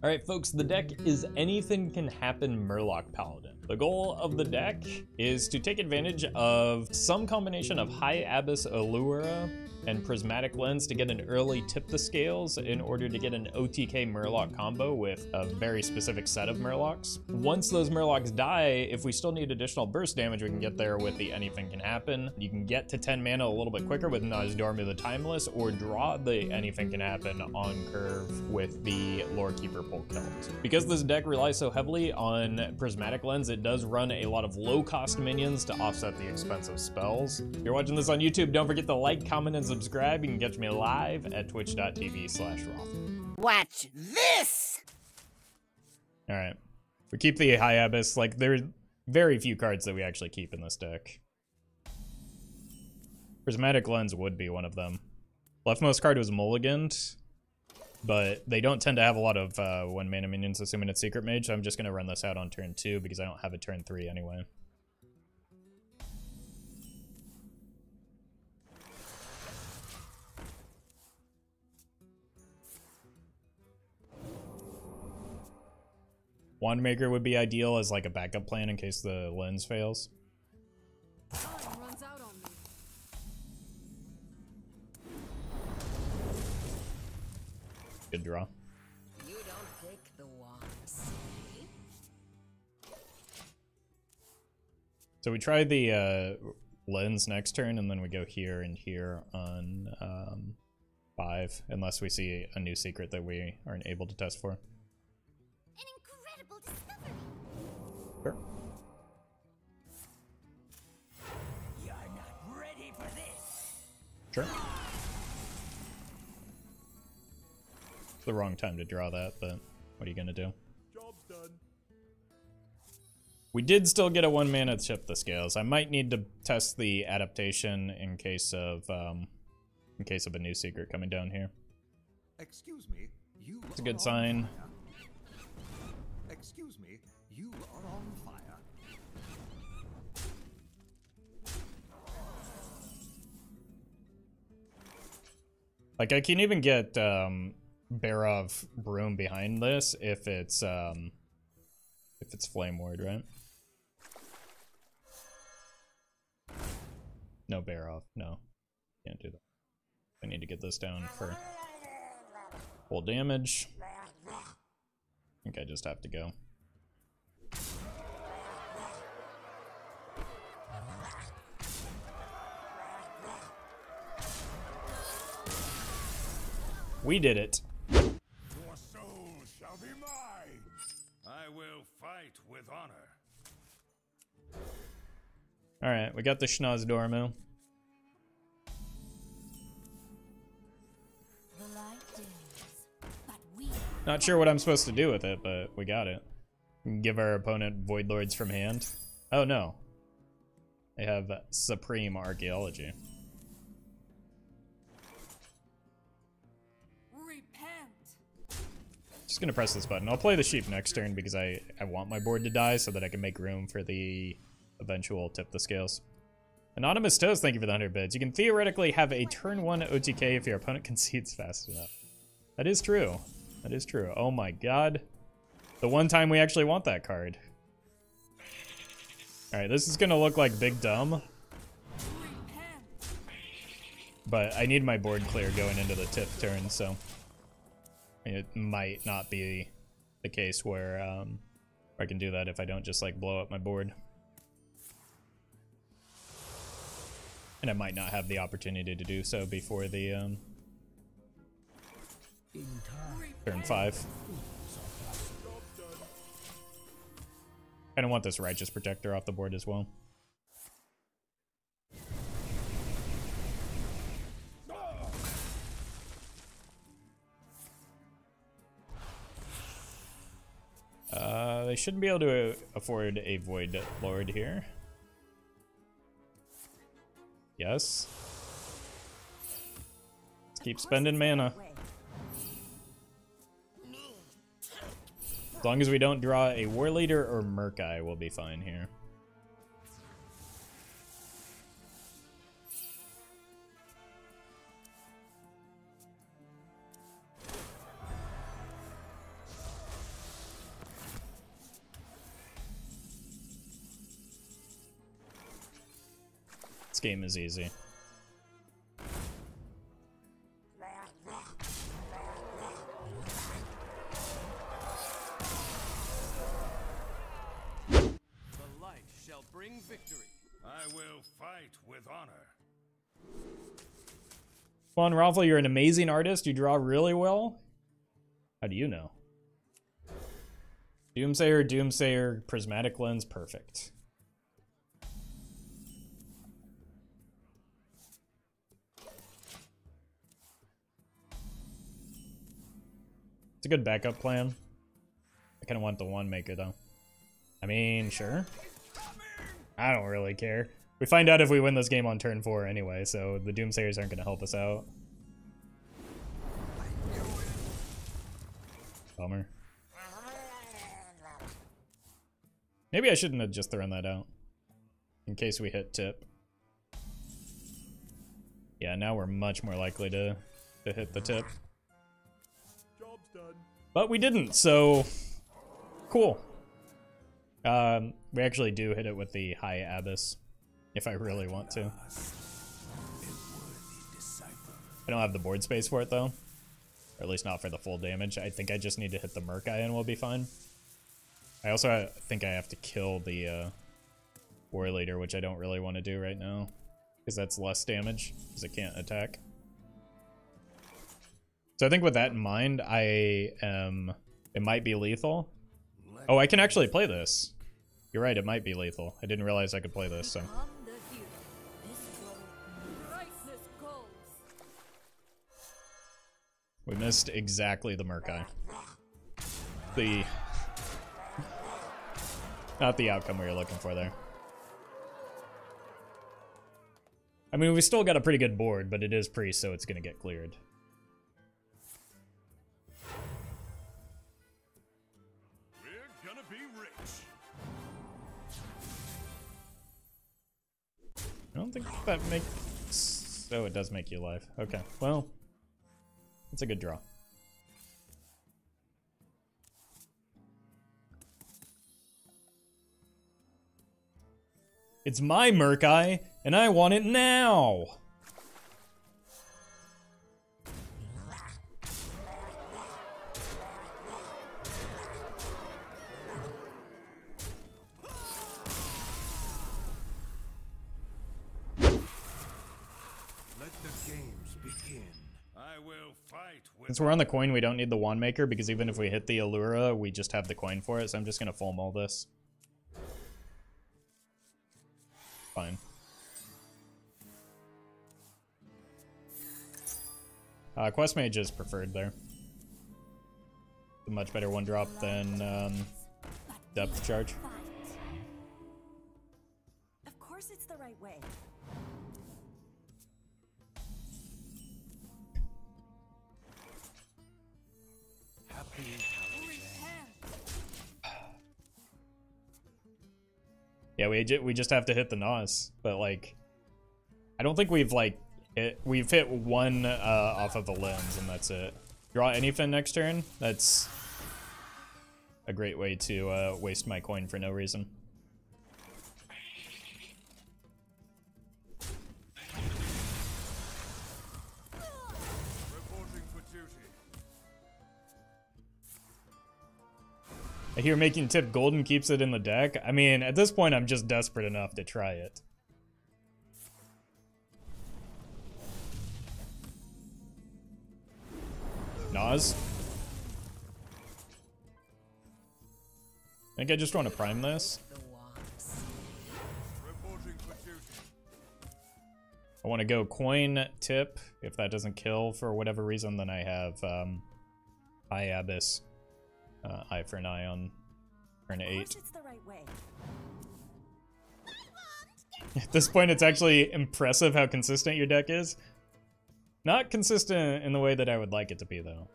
Alright folks, the deck is Anyfin Can Happen Murloc Paladin. The goal of the deck is to take advantage of some combination of High Abbess Alura and Prismatic Lens to get an early tip the scales in order to get an OTK Murloc combo with a very specific set of Murlocs. Once those Murlocs die, if we still need additional burst damage, we can get there with the Anyfin Can Happen. You can get to 10 mana a little bit quicker with Nozdormu the Timeless, or draw the Anyfin Can Happen on curve with the Lorekeeper Polkelt. Because this deck relies so heavily on Prismatic Lens, it does run a lot of low-cost minions to offset the expensive spells. If you're watching this on YouTube, don't forget to like, comment, and subscribe. You can catch me live at twitch.tv slash Roth. Watch this! Alright. We keep the High Abbess. Like, there's very few cards that we actually keep in this deck. Prismatic Lens would be one of them. Leftmost card was mulliganed, but they don't tend to have a lot of uh, one mana minions, assuming it's Secret Mage, so I'm just going to run this out on turn 2 because I don't have a turn 3 anyway. Wandmaker would be ideal as like a backup plan in case the lens fails. Good draw. You don't pick the So we try the uh, lens next turn, and then we go here and here on um, five, unless we see a new secret that we aren't able to test for. Sure. You're not ready for this. Sure. It's the wrong time to draw that, but what are you gonna do? Job's done. We did still get a one mana tip the scales. I might need to test the adaptation in case of um, in case of a new secret coming down here. Excuse me, you. It's a good sign. Like, I can even get um, Barov Broom behind this if it's um, if it's Flame Ward, right? No Bear Barov, no. Can't do that. I need to get this down for full damage. I think I just have to go. We did it. Your soul shall be mine. I will fight with honor. Alright, we got the Schnoz Dormu. Not sure what I'm supposed to do with it, but we got it. Give our opponent Void Lords from hand. Oh no. They have Supreme Archaeology. Just gonna press this button. I'll play the sheep next turn because I, I want my board to die so that I can make room for the eventual tip the scales. Anonymous Toes, thank you for the 100 bits. You can theoretically have a turn 1 OTK if your opponent concedes fast enough. That is true. That is true. Oh my god. The one time we actually want that card. Alright, this is gonna look like Big Dumb. But I need my board clear going into the tip turn, so it might not be the case where um, I can do that if I don't just like blow up my board. And I might not have the opportunity to do so before the um, turn five. I don't want this Righteous Protector off the board as well. Shouldn't be able to afford a Void Lord here. Yes. Let's keep spending mana. As long as we don't draw a War Leader or Murk-Eye, we'll be fine here. This game is easy. The light shall bring victory. I will fight with honor. Come on, Roffle, you're an amazing artist. You draw really well. How do you know? Doomsayer, Doomsayer, Prismatic Lens, perfect. A good backup plan. I kind of want the Wandmaker though. I mean, sure. I don't really care. We find out if we win this game on turn four anyway, so the Doomsayers aren't going to help us out. Bummer. Maybe I shouldn't have just thrown that out. In case we hit tip. Yeah, now we're much more likely to, to hit the tip. But we didn't, so cool. Um, we actually do hit it with the High Abbess, if I really want to. I don't have the board space for it though, or at least not for the full damage. I think I just need to hit the Murk-Eye and we'll be fine. I also uh, think I have to kill the uh, War Leader, which I don't really want to do right now, because that's less damage, because it can't attack. So I think with that in mind, I am. It might be lethal. Oh, I can actually play this. You're right, it might be lethal. I didn't realize I could play this, so. We missed exactly the Murk-Eye. The... Not the outcome we were looking for there. I mean, we still got a pretty good board, but it is priest, so it's gonna get cleared. Be rich. I don't think that makes... Oh, it does make you alive. Okay, well... It's a good draw. It's my Murk-Eye, and I want it now! Since we're on the coin, we don't need the wand maker, because even if we hit the Alura, we just have the coin for it, so I'm just gonna full mull this. Fine. Uh, Quest Mage is preferred there. A much better one drop than um, Depth Charge. Of course it's the right way. Yeah, we we just have to hit the Nos, but like, I don't think we've like hit, we've hit one uh, off of the lens and that's it. Draw anything next turn. That's a great way to uh, waste my coin for no reason. I hear making tip golden keeps it in the deck. I mean, at this point, I'm just desperate enough to try it. Nas? I think I just want to prime this. I want to go coin tip. If that doesn't kill for whatever reason, then I have um, High Abbess. Uh, eye for an eye on turn Of 8. it's the right. At this point, it's actually impressive how consistent your deck is. Not consistent in the way that I would like it to be, though.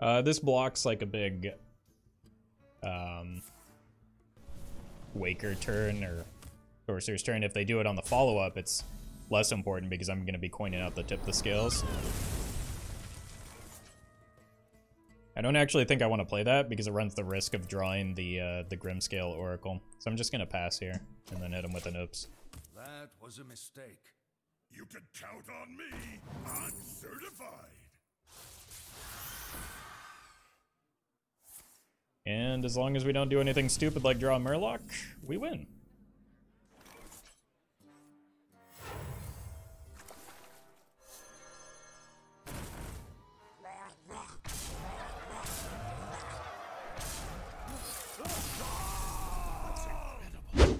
Uh, this blocks like a big um, Waker turn or Sorcerer's Turn. If they do it on the follow-up, it's less important because I'm going to be coining out the tip the scales. I don't actually think I want to play that because it runs the risk of drawing the uh, the Grimscale Oracle. So I'm just going to pass here and then hit him with an oops. That was a mistake. You can count on me. I'm certified. And as long as we don't do anything stupid like draw a Murloc, we win.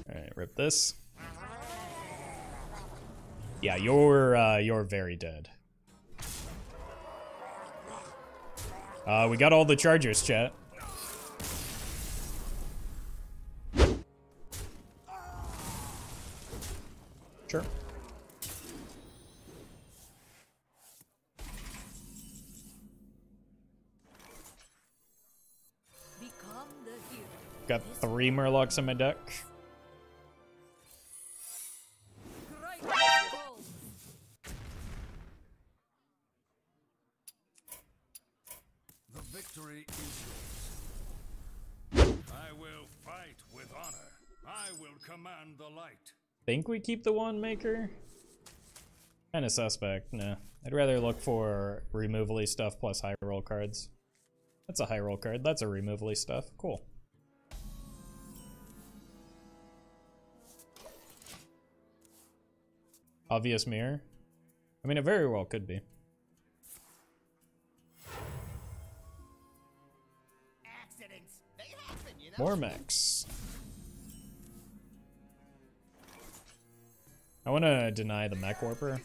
Alright, rip this. Yeah, you're uh, you're very dead. Uh, we got all the chargers, chat. Three Murlocs in my deck. The victory is yours. I will fight with honor. I will command the light. Think we keep the Wand Maker? Kind of suspect, nah. I'd rather look for removally stuff plus high roll cards. That's a high roll card. That's a removally stuff. Cool. Obvious mirror? I mean, it very well could be. Accidents. They happen, you know. More mechs. I want to deny the mech warper.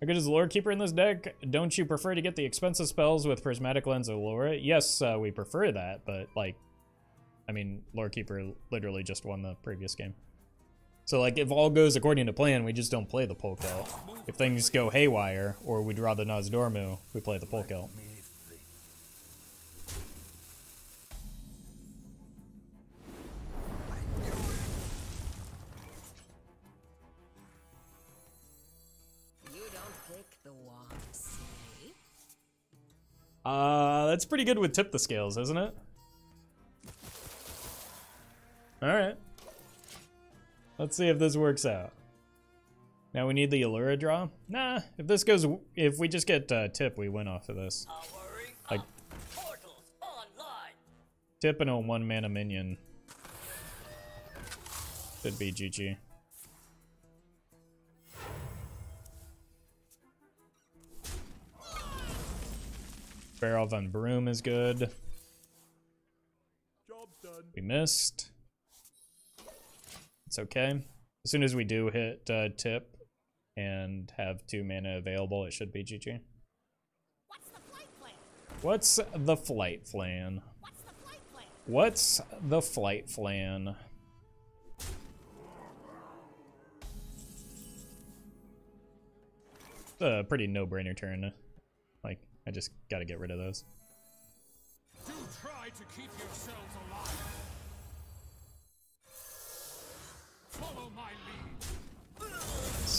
How good is Lore Keeper in this deck? Don't you prefer to get the expensive spells with Prismatic Lens Alura? Yes, uh, we prefer that, but like, I mean, Lore Keeper literally just won the previous game. So like, if all goes according to plan, we just don't play the Polk. If things go haywire, or we draw the Nozdormu, we play the Polk out. Me think. You don't pick the wand, see? Uh, that's pretty good with tip the scales, isn't it? Alright. Let's see if this works out. Now we need the Alura draw? Nah, if this goes, if we just get uh, tip, we win off of this. Like, tip and a one mana minion. Should be GG. Barrel Van Broom is good. We missed. It's okay. As soon as we do hit uh, tip and have two mana available, it should be GG. What's the flight plan? What's the flight flan? What's the flight plan? What's the flan? It's a pretty no-brainer turn. Like, I just gotta get rid of those.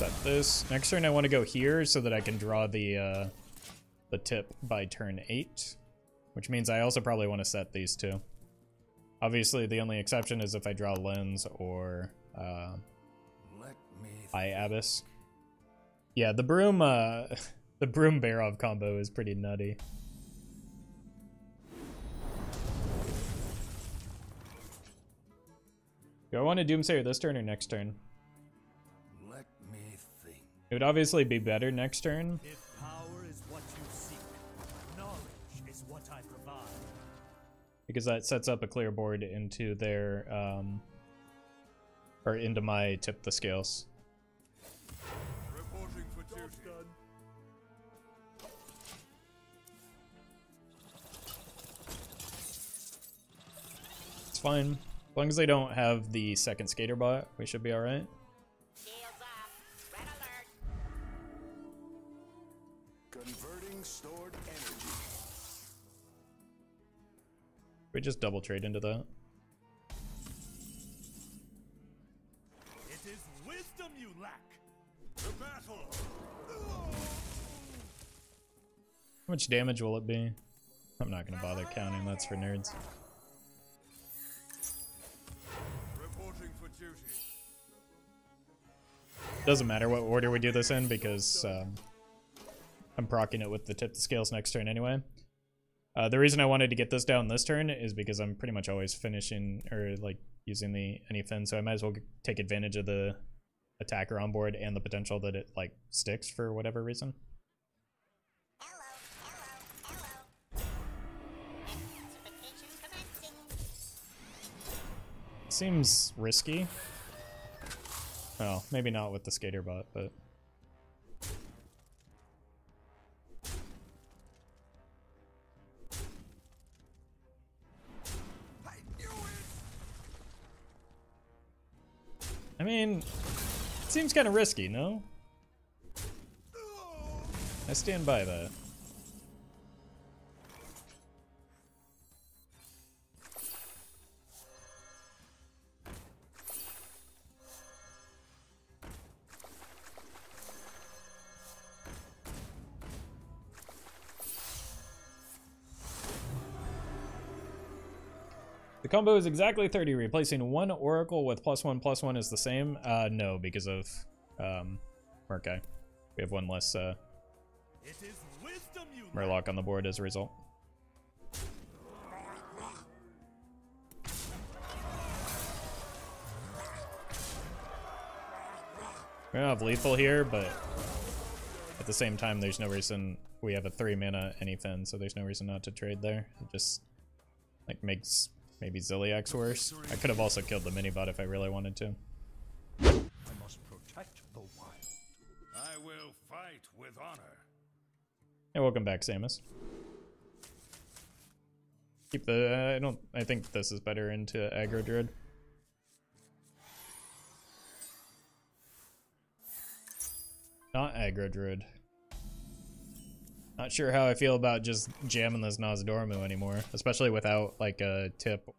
Set this. Next turn I want to go here so that I can draw the uh, the tip by turn 8. Which means I also probably want to set these two. Obviously the only exception is if I draw Lens or uh, High Abbess. Yeah, the Broom, uh, the Broom Barov combo is pretty nutty. Do I want to Doomsayer this turn or next turn? Let me think. It would obviously be better next turn, If power is what you seek, knowledge is what I provide. because that sets up a clear board into their um or into my tip the scales. Reporting for duty. Job's done. It's fine. As long as they don't have the second skater bot, we should be alright. we just double trade into that? It is wisdom you lack. The battle. How much damage will it be? I'm not gonna bother counting, that's for nerds. Doesn't matter what order we do this in because um, I'm proccing it with the tip to scales next turn anyway. Uh, the reason I wanted to get this down this turn is because I'm pretty much always finishing or like using the any fin, so I might as well take advantage of the attacker on board and the potential that it like sticks for whatever reason. Seems risky. Oh, maybe not with the skater bot, but mean, it seems kind of risky, no? I stand by that. The combo is exactly 30. Replacing one Oracle with plus one plus one is the same? Uh, no, because of um, Murk-Eye. We have one less uh, It is wisdom you. Murloc on the board as a result. We don't have lethal here, but at the same time, there's no reason we have a three mana anything, so there's no reason not to trade there. It just like makes maybe Ziliax worse. I could have also killed the mini bot if I really wanted to. I must protect the wild. I will fight with honor. Hey, welcome back, Samus. Keep the. I don't. I think this is better into aggro druid. Not aggro druid. Not sure how I feel about just jamming this Nozdormu anymore, especially without like a tip.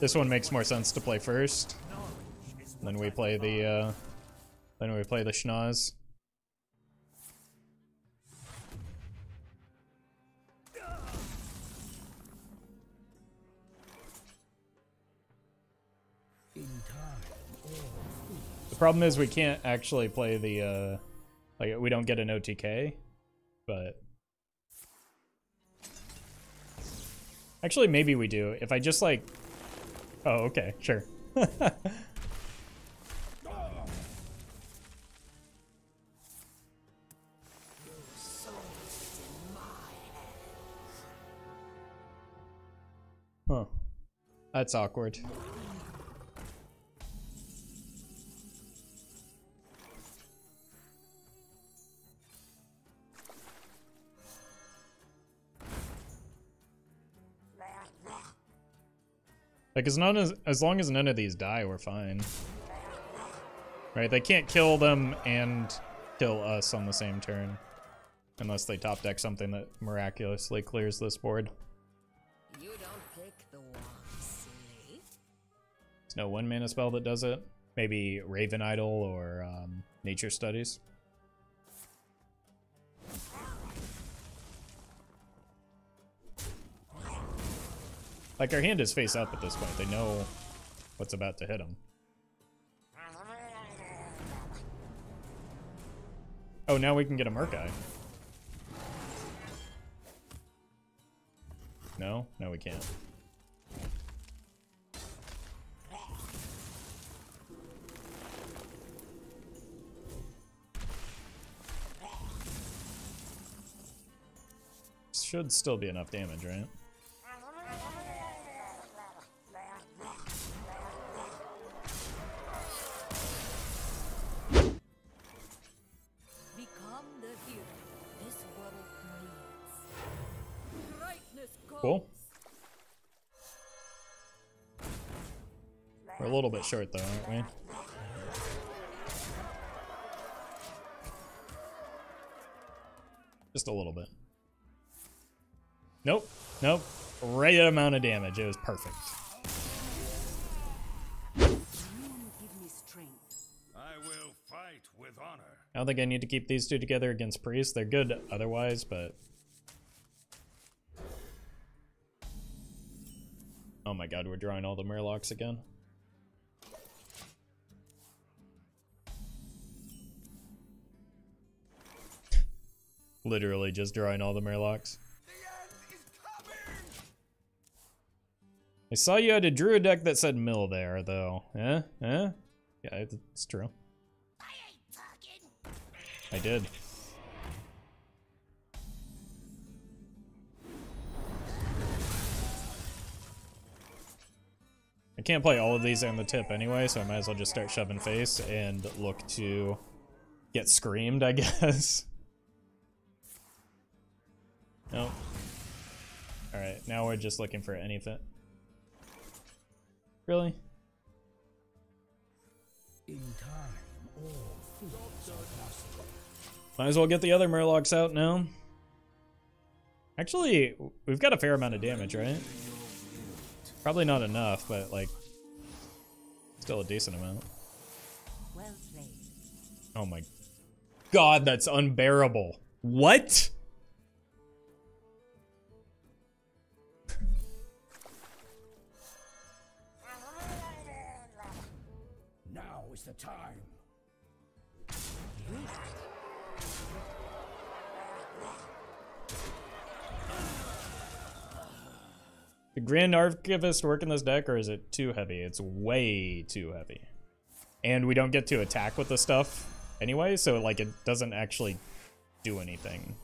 This one makes more sense to play first. Then we play the. uh Then we play the schnoz. The problem is we can't actually play the uh like we don't get an OTK, but Actually maybe we do. If I just like Oh, okay, sure. huh. That's awkward. Like as as as long as none of these die, we're fine. Right? They can't kill them and kill us on the same turn. Unless they top deck something that miraculously clears this board. You don't pick the one. There's no one mana spell that does it. Maybe Raven Idol or um, Nature Studies. Like our hand is face up at this point. They know what's about to hit them. Oh, now we can get a Murk-Eye. No? No, we can't. Should still be enough damage, right? Little bit short though, aren't we? Just a little bit. Nope. Nope. Right amount of damage. It was perfect. Give me strength. I will fight with honor. I don't think I need to keep these two together against priests. They're good otherwise, but... Oh my god, we're drawing all the Murlocs again. Literally just drawing all the Murlocs. I saw you had a druid deck that said mill there, though. Eh? Eh? Yeah, it's true. I did. I can't play all of these on the tip anyway, so I might as well just start shoving face and look to get screamed, I guess. Nope. Alright, now we're just looking for anything. Really? In time, all things are possible. Might as well get the other Murlocs out now. Actually, we've got a fair amount of damage, right? Probably not enough, but like, still a decent amount. Well played. Oh my god, that's unbearable. What? Time. The Grand Archivist work in this deck, or is it too heavy? It's way too heavy. And we don't get to attack with the stuff anyway, so like it doesn't actually do anything.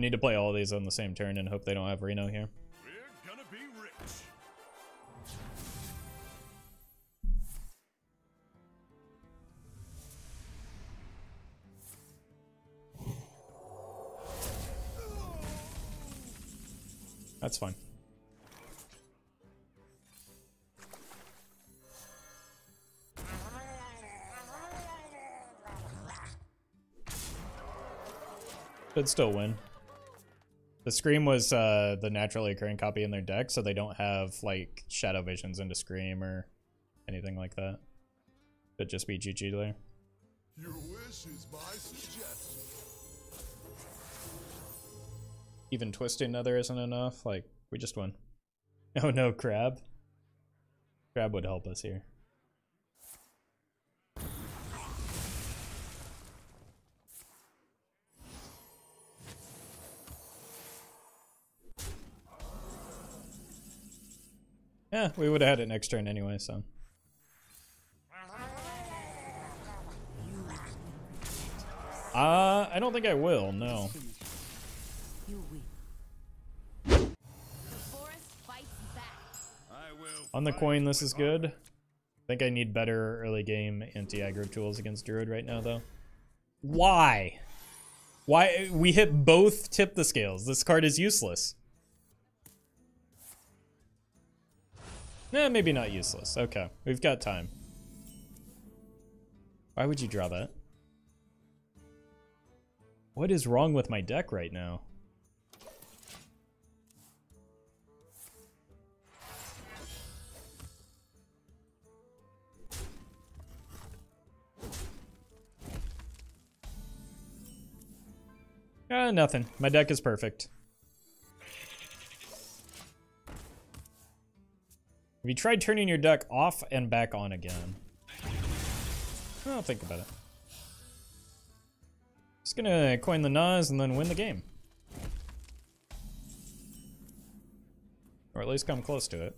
You need to play all these on the same turn and hope they don't have Reno here. We're gonna be rich. That's fine. Could still win. The Scream was uh, the naturally occurring copy in their deck, so they don't have like Shadow Visions into Scream or anything like that. Could just be GG there. Your wish is my suggestion. Even twisting another isn't enough. Like we just won. Oh no, crab. Crab would help us here. Yeah, we would have had it next turn anyway, so. Uh, I don't think I will, no. On the coin, this is good. I think I need better early game anti-aggro tools against Druid right now, though. Why? Why? We hit both tip the scales. This card is useless. Nah, maybe not useless. Okay, we've got time. Why would you draw that? What is wrong with my deck right now? Uh, nothing. My deck is perfect. Have you tried turning your deck off and back on again? I'll think about it. Just gonna coin the Nas and then win the game. Or at least come close to it.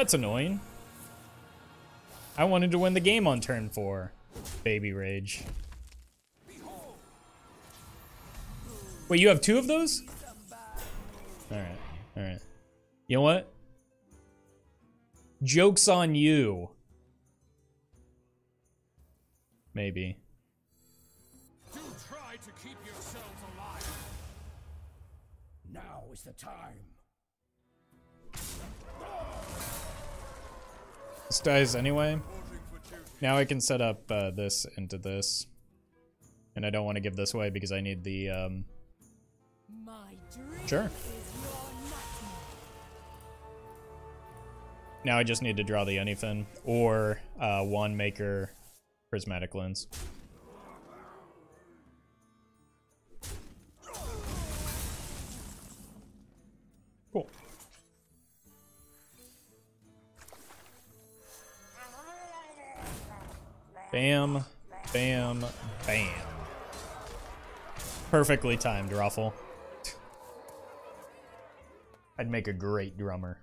That's annoying. I wanted to win the game on turn four. Baby rage. Wait, you have two of those? Alright, alright. You know what? Joke's on you. Maybe. Do try to keep yourselves alive. Now is the time. This dies anyway. Now I can set up uh, this into this. And I don't want to give this away because I need the, um... My dream Sure. is your nightmare. Now I just need to draw the Anyfin or uh, Wandmaker prismatic lens. Bam, bam, bam. Perfectly timed, Roffle. I'd make a great drummer.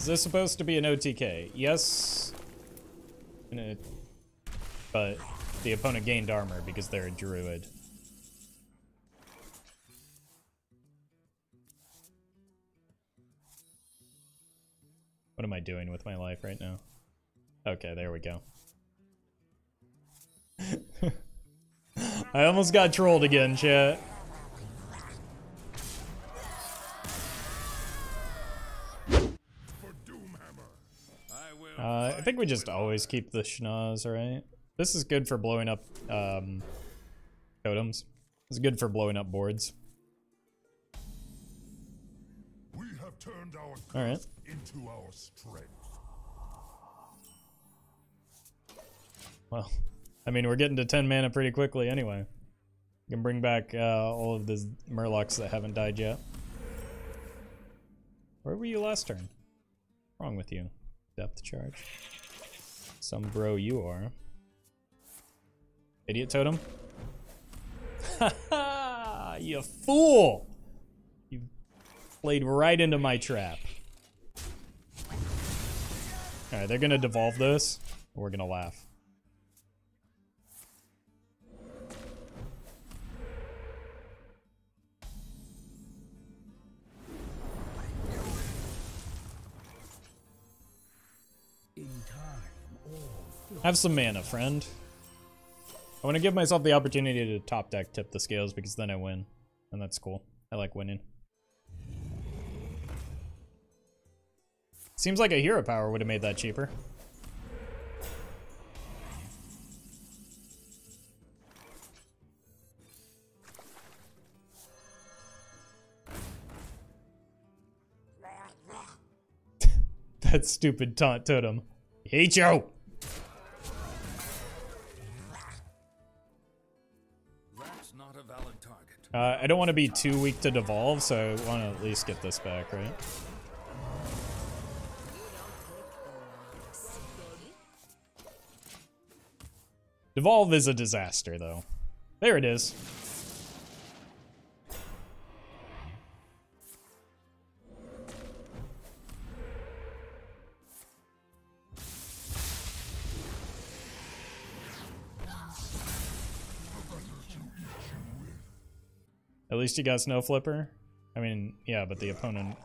Is this supposed to be an OTK? Yes. But the opponent gained armor because they're a druid. What am I doing with my life right now? Okay, there we go. I almost got trolled again, chat. Think we just always keep the schnoz, right? This is good for blowing up um, totems. It's good for blowing up boards. We have turned our All right. into our strength. Well, I mean, we're getting to 10 mana pretty quickly anyway. We can bring back uh, all of the Murlocs that haven't died yet. Where were you last turn? wrong with you? Depth charge. Some bro you are. Idiot totem? Ha You fool! You played right into my trap. Alright, they're gonna devolve this. We're gonna laugh. Have some mana, friend. I want to give myself the opportunity to top deck tip the scales because then I win. And that's cool. I like winning. Seems like a hero power would have made that cheaper. that stupid taunt totem. Hate you! Uh, I don't want to be too weak to devolve, so I want to at least get this back, right? Devolve is a disaster, though. There it is. Least you got Snow Flipper. I mean, yeah, but the opponent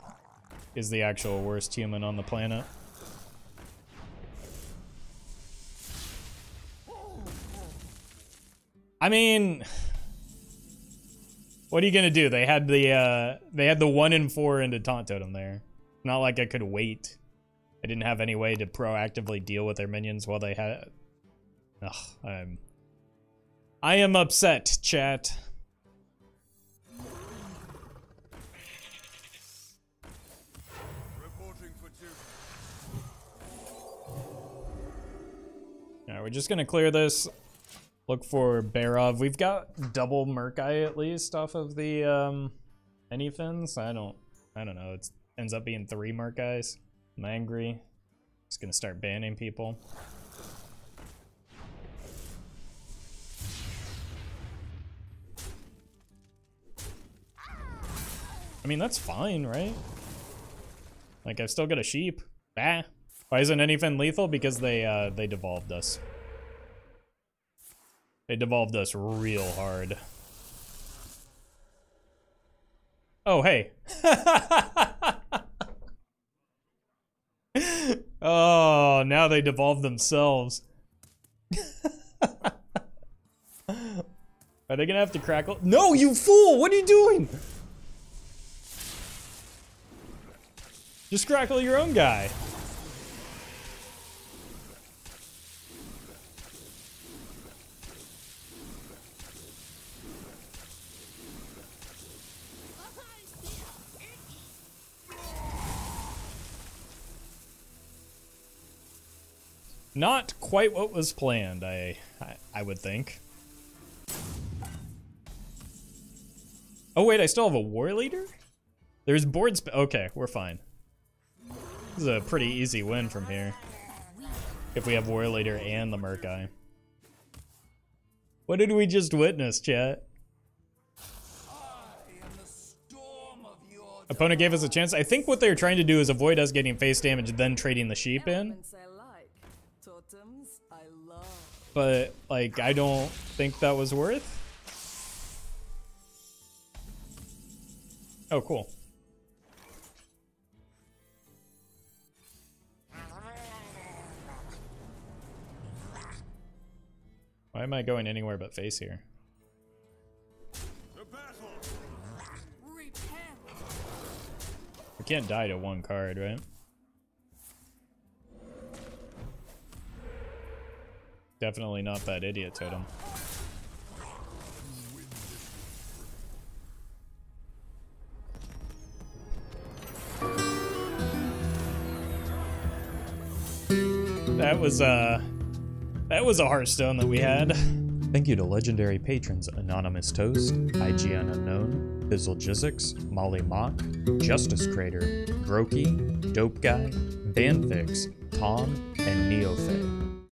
is the actual worst human on the planet. I mean, what are you gonna do? They had the uh, they had the one in four into taunt totem there. Not like I could wait. I didn't have any way to proactively deal with their minions while they had. Ugh, I'm. I am upset, chat. We're just gonna clear this. Look for Barov. We've got double Murk-Eye at least off of the um, Anyfins. I don't, I don't know. It ends up being three Murk-Eyes. I'm angry. Just gonna start banning people. I mean, that's fine, right? Like, I've still got a sheep. Bah. Why isn't anything lethal? Because they, uh, they devolved us. They devolved us real hard. Oh, hey. oh, now they devolved themselves. Are they gonna have to crackle? No, you fool! What are you doing? Just crackle your own guy. Not quite what was planned, I, I, I would think. Oh wait, I still have a war leader? There's boards, okay, we're fine. This is a pretty easy win from here. If we have war leader and the Murk-Eye. What did we just witness, chat? Opponent gave us a chance. I think what they're trying to do is avoid us getting face damage, then trading the sheep in. Totems I love. But, like, I don't think that was worth. Oh, cool. Why am I going anywhere but face here? We can't die to one card, right? Definitely not that idiot totem. That was uh that was a Hearthstone that we had. Thank you to legendary patrons Anonymous Toast, IGN Unknown, Bizzle Jizzix, Molly Mock, Justice Crater, Groki, Dope Guy, Vanfix, Tom, and Neofix.